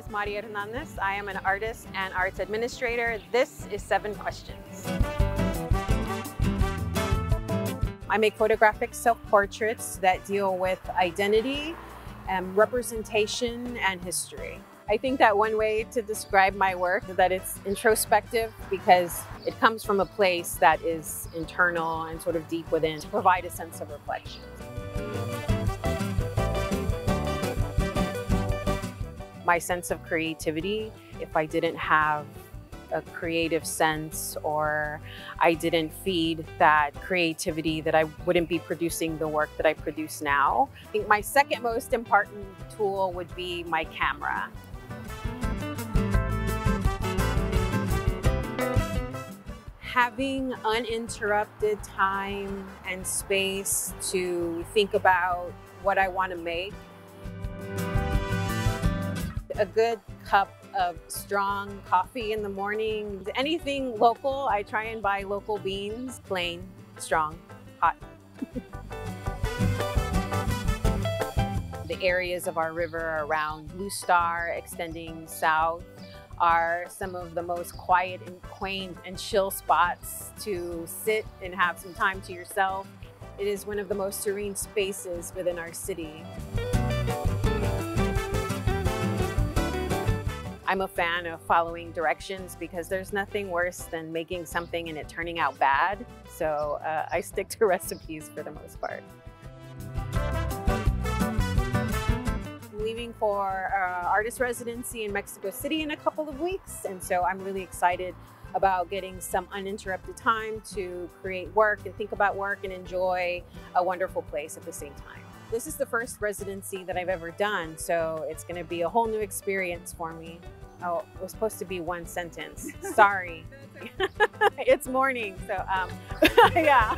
is Mari Hernandez. I am an artist and arts administrator. This is Seven Questions. I make photographic self-portraits that deal with identity, and representation, and history. I think that one way to describe my work is that it's introspective because it comes from a place that is internal and sort of deep within to provide a sense of reflection. My sense of creativity if I didn't have a creative sense or I didn't feed that creativity that I wouldn't be producing the work that I produce now. I think my second most important tool would be my camera. Having uninterrupted time and space to think about what I want to make a good cup of strong coffee in the morning. Anything local, I try and buy local beans, plain, strong, hot. the areas of our river around Blue Star extending south are some of the most quiet and quaint and chill spots to sit and have some time to yourself. It is one of the most serene spaces within our city. I'm a fan of following directions because there's nothing worse than making something and it turning out bad. So uh, I stick to recipes for the most part. I'm leaving for uh, artist residency in Mexico City in a couple of weeks. And so I'm really excited about getting some uninterrupted time to create work and think about work and enjoy a wonderful place at the same time. This is the first residency that I've ever done, so it's going to be a whole new experience for me. Oh, it was supposed to be one sentence. Sorry. it's morning, so um, yeah.